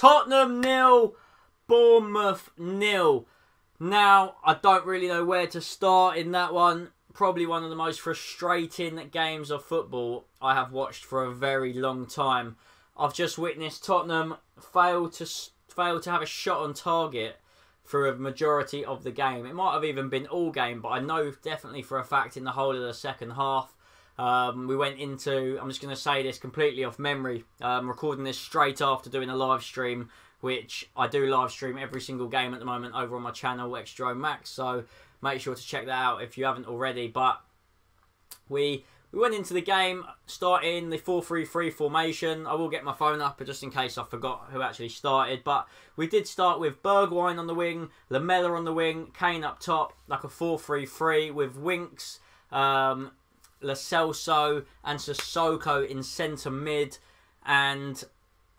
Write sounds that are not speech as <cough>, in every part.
Tottenham nil, Bournemouth nil. Now, I don't really know where to start in that one. Probably one of the most frustrating games of football I have watched for a very long time. I've just witnessed Tottenham fail to fail to have a shot on target for a majority of the game. It might have even been all game, but I know definitely for a fact in the whole of the second half. Um, we went into, I'm just going to say this completely off memory, um, recording this straight after doing a live stream, which I do live stream every single game at the moment over on my channel, xDuoMax. So make sure to check that out if you haven't already. But we we went into the game starting the 4-3-3 formation. I will get my phone up just in case I forgot who actually started. But we did start with Bergwijn on the wing, Lamela on the wing, Kane up top, like a 4-3-3 with Winks, um, Lo Celso and Sissoko in centre mid. And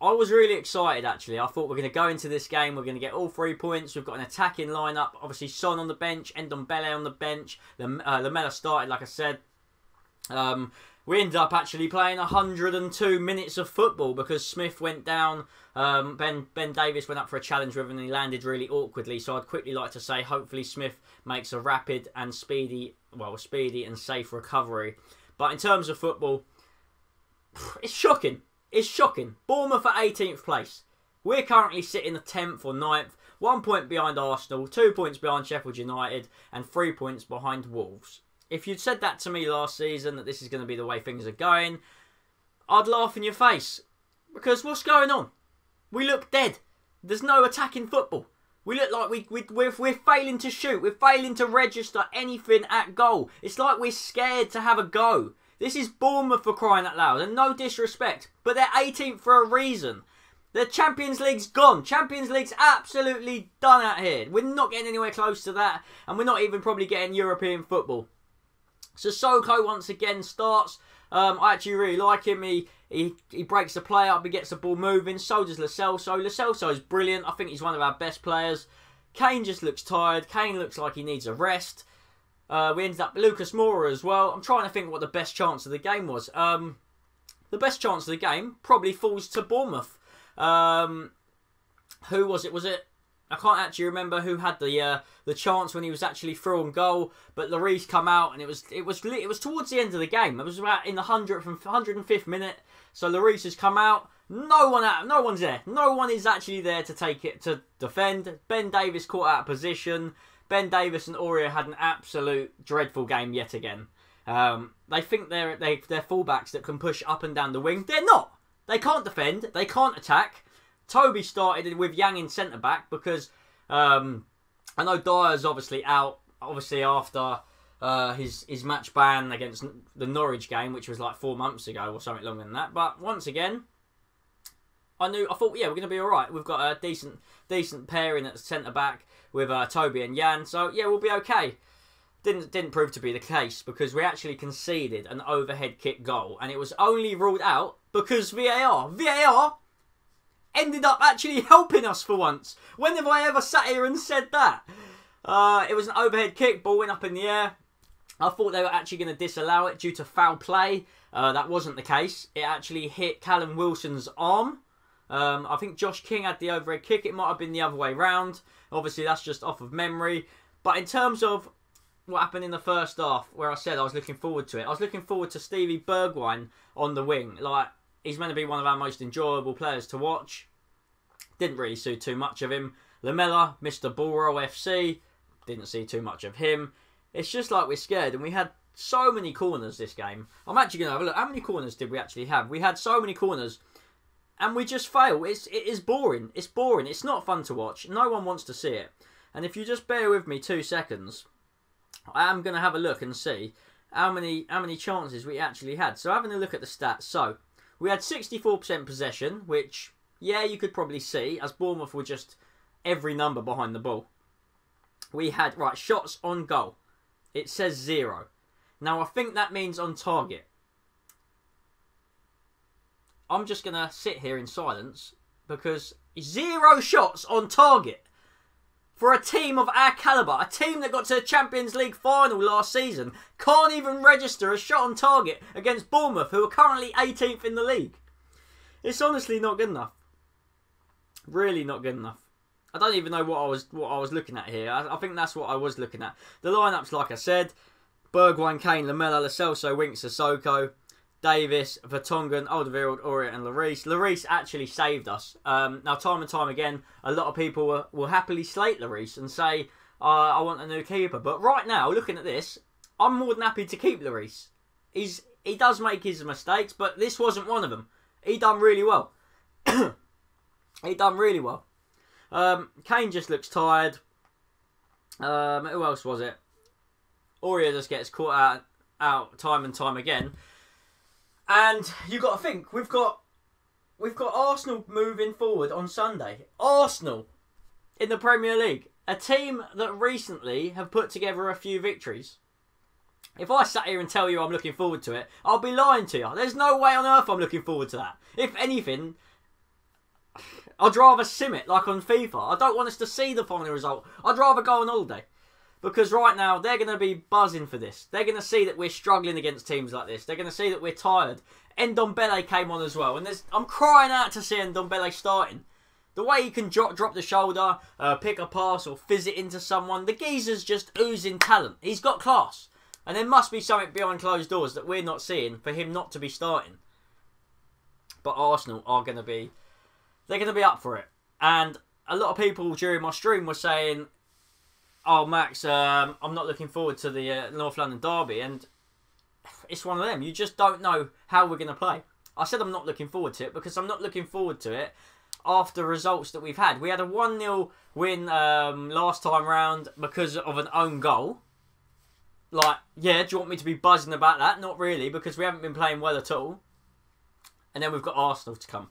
I was really excited actually. I thought we're going to go into this game, we're going to get all three points. We've got an attacking lineup. Obviously, Son on the bench, Ndombele on the bench. Uh, Lamela started, like I said. Um, we ended up actually playing 102 minutes of football because Smith went down. Um, ben Ben Davies went up for a challenge with him and he landed really awkwardly. So I'd quickly like to say, hopefully Smith makes a rapid and speedy, well, speedy and safe recovery. But in terms of football, it's shocking. It's shocking. Bournemouth at 18th place. We're currently sitting the 10th or 9th, one point behind Arsenal, two points behind Sheffield United, and three points behind Wolves. If you'd said that to me last season, that this is going to be the way things are going, I'd laugh in your face. Because what's going on? We look dead. There's no attacking football. We look like we, we, we're, we're failing to shoot. We're failing to register anything at goal. It's like we're scared to have a go. This is Bournemouth for crying out loud. And no disrespect, but they're 18th for a reason. The Champions League's gone. Champions League's absolutely done out here. We're not getting anywhere close to that. And we're not even probably getting European football. Sissoko once again starts. Um, I actually really like him. He, he he breaks the play up, he gets the ball moving. So does Lo Celso. Lo is brilliant. I think he's one of our best players. Kane just looks tired. Kane looks like he needs a rest. Uh, we ended up Lucas Moura as well. I'm trying to think what the best chance of the game was. Um, the best chance of the game probably falls to Bournemouth. Um, who was it? Was it I can't actually remember who had the uh, the chance when he was actually through on goal, but Lloris come out and it was it was it was towards the end of the game. It was about in the hundredth and hundred and fifth minute. So Lloris has come out. No one out, no one's there. No one is actually there to take it to defend. Ben Davies caught out of position. Ben Davies and Aurier had an absolute dreadful game yet again. Um, they think they're they, they're fullbacks that can push up and down the wing. They're not. They can't defend. They can't attack. Toby started with Jan in centre back because um, I know Dier's obviously out, obviously after uh, his his match ban against the Norwich game, which was like four months ago or something longer than that. But once again, I knew I thought yeah we're going to be all right. We've got a decent decent pairing at centre back with uh, Toby and Jan, so yeah we'll be okay. Didn't didn't prove to be the case because we actually conceded an overhead kick goal, and it was only ruled out because VAR VAR ended up actually helping us for once. When have I ever sat here and said that? Uh, it was an overhead kick, ball went up in the air. I thought they were actually going to disallow it due to foul play. Uh, that wasn't the case. It actually hit Callum Wilson's arm. Um, I think Josh King had the overhead kick. It might have been the other way round. Obviously, that's just off of memory. But in terms of what happened in the first half, where I said I was looking forward to it, I was looking forward to Stevie Bergwijn on the wing. Like, he's meant to be one of our most enjoyable players to watch. Didn't really see too much of him. Lamela, Mr. Ballroll FC, didn't see too much of him. It's just like we're scared, and we had so many corners this game. I'm actually going to have a look. How many corners did we actually have? We had so many corners, and we just fail. It's it is boring. It's boring. It's not fun to watch. No one wants to see it. And if you just bear with me two seconds, I am going to have a look and see how many how many chances we actually had. So having a look at the stats. So we had 64% possession, which, yeah, you could probably see, as Bournemouth were just every number behind the ball. We had, right, shots on goal. It says zero. Now, I think that means on target. I'm just going to sit here in silence because zero shots on target for a team of our calibre, a team that got to the Champions League final last season, can't even register a shot on target against Bournemouth, who are currently 18th in the league. It's honestly not good enough. Really not good enough. I don't even know what I was what I was looking at here. I, I think that's what I was looking at. The lineups, like I said, Bergwijn, Kane, Lamela, Lo Celso, Winks, Sissoko, Davies, Vertonghen, Alderweireld, Aurier, and Lloris. Lloris actually saved us. Um, now, time and time again, a lot of people will, will happily slate Lloris and say, uh, I want a new keeper. But right now, looking at this, I'm more than happy to keep Lloris. He's he does make his mistakes, but this wasn't one of them. He done really well. <coughs> he done really well. Um, Kane just looks tired. Um, who else was it? Aurier just gets caught out, out time and time again. And you've got to think we've got we've got Arsenal moving forward on Sunday. Arsenal in the Premier League, a team that recently have put together a few victories. If I sat here and tell you I'm looking forward to it, I'll be lying to you. There's no way on earth I'm looking forward to that. If anything, I'd rather sim it like on FIFA. I don't want us to see the final result. I'd rather go on holiday. Because right now, they're going to be buzzing for this. They're going to see that we're struggling against teams like this. They're going to see that we're tired. Ndombele came on as well. And I'm crying out to see Ndombele starting. The way he can drop, drop the shoulder, uh, pick a pass or fizz it into someone. The geezer's just oozing talent. He's got class. And there must be something behind closed doors that we're not seeing for him not to be starting. But Arsenal are going to be... They're going to be up for it. And a lot of people during my stream were saying oh Max, um, I'm not looking forward to the uh, North London derby, and it's one of them. You just don't know how we're going to play. I said I'm not looking forward to it because I'm not looking forward to it after results that we've had. We had a 1 0 win um, last time round because of an own goal. Like, yeah, do you want me to be buzzing about that? Not really, because we haven't been playing well at all. And then we've got Arsenal to come.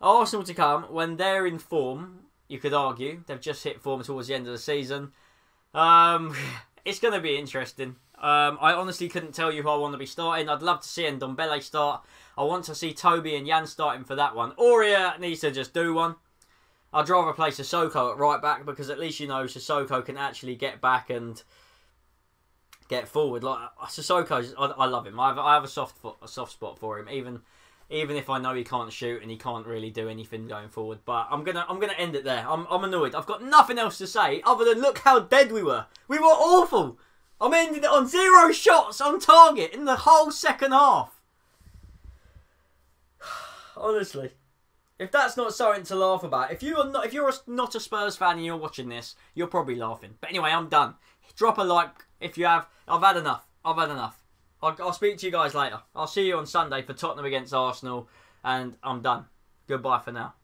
Arsenal to come when they're in form, you could argue. They've just hit form towards the end of the season. Um, <sighs> it's going to be interesting. Um, I honestly couldn't tell you who I want to be starting. I'd love to see Ndombele start. I want to see Toby and Jan starting for that one. Aurier needs to just do one. I'd rather play Sissoko at right back because at least you know Sissoko can actually get back and get forward. Like Sissoko, I, I love him. I have, I have a soft a soft spot for him. Even even if I know he can't shoot and he can't really do anything going forward. But I'm gonna I'm gonna end it there. I'm I'm annoyed. I've got nothing else to say other than look how dead we were. We were awful. I'm ending it on zero shots on target in the whole second half. <sighs> Honestly. If that's not something to laugh about, if you are not if you're not a Spurs fan and you're watching this, you're probably laughing. But anyway, I'm done. Drop a like if you have. I've had enough. I've had enough. I'll, I'll speak to you guys later. I'll see you on Sunday for Tottenham against Arsenal, and I'm done. Goodbye for now.